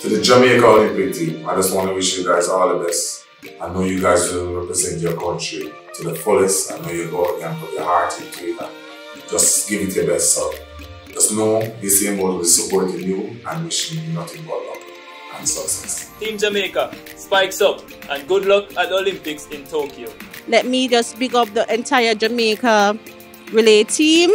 To the Jamaica Olympic team, I just want to wish you guys all the best. I know you guys will represent your country to the fullest. I know you go out there and put your heart into it and just give it your best. So just know this same will be supporting you and wishing you nothing but luck and success. Team Jamaica, spikes up and good luck at the Olympics in Tokyo. Let me just big up the entire Jamaica relay team,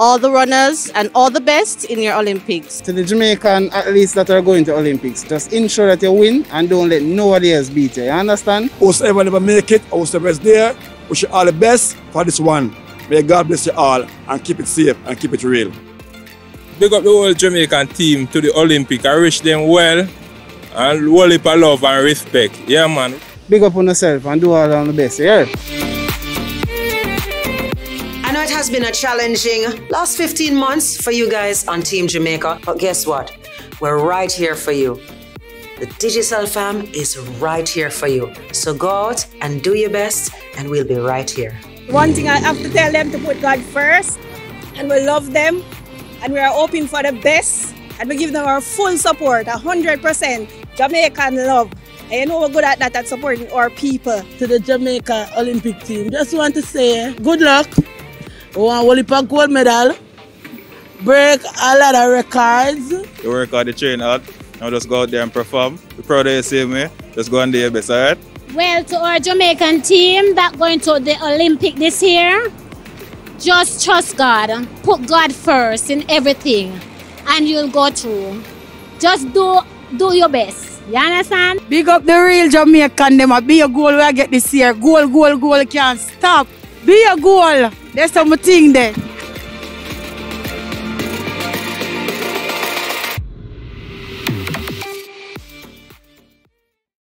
all the runners, and all the best in your Olympics. To the Jamaican athletes that are going to Olympics, just ensure that you win and don't let nobody else beat you. You understand? Whosoever never make it, whosoever is there, wish you all the best for this one. May God bless you all and keep it safe and keep it real. Big up the whole Jamaican team to the Olympic. I wish them well and whole heap of love and respect. Yeah, man. Big up on yourself and do all on the best, yeah? I know it has been a challenging last 15 months for you guys on Team Jamaica, but guess what? We're right here for you. The Digicel fam is right here for you. So go out and do your best, and we'll be right here. One thing I have to tell them to put God first, and we love them, and we are hoping for the best, and we give them our full support, 100% Jamaican love. And you know we're good at that, at supporting our people. To the Jamaica Olympic team, just want to say good luck. We want Wolipa gold medal, break a lot of records. You work hard, you train hard, now just go out there and perform. Be proud of you, same way. Just go and do your best, alright? Well, to our Jamaican team that going to the Olympic this year, just trust God. Put God first in everything, and you'll go through. Just do do your best. You understand? Big up the real Jamaican them. Be a goal we get this year. Goal, goal, goal can't stop. Be a goal. There's something there.